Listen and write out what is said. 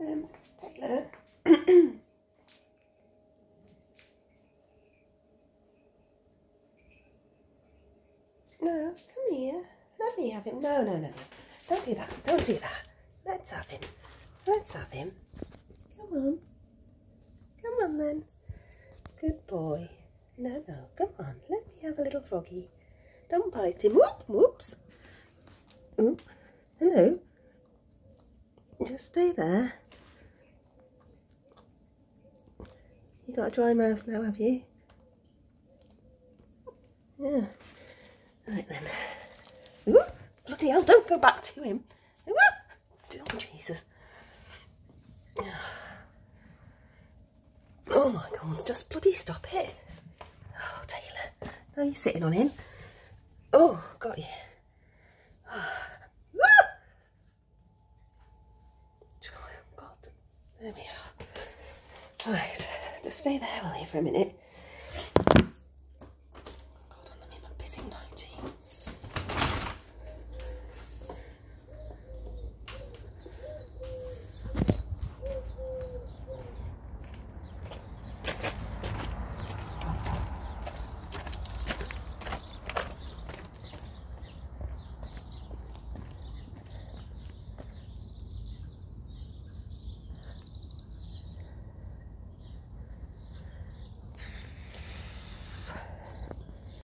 Um, Taylor. no, come here. Let me have him. No, no, no, no. Don't do that. Don't do that. Let's have him. Let's have him. Come on. Come on then. Good boy. No, no. Come on. Let me have a little froggy. Don't bite him. Whoop, whoops. Oop. Hello. Just stay there. You got a dry mouth now, have you? Yeah. Right then. Ooh, bloody hell, don't go back to him. Ooh, oh, Jesus. Oh my God, just bloody stop it. Oh, Taylor. Now you're sitting on him. Oh, got you. Oh, God. There we are. Right, just stay there, will you, for a minute?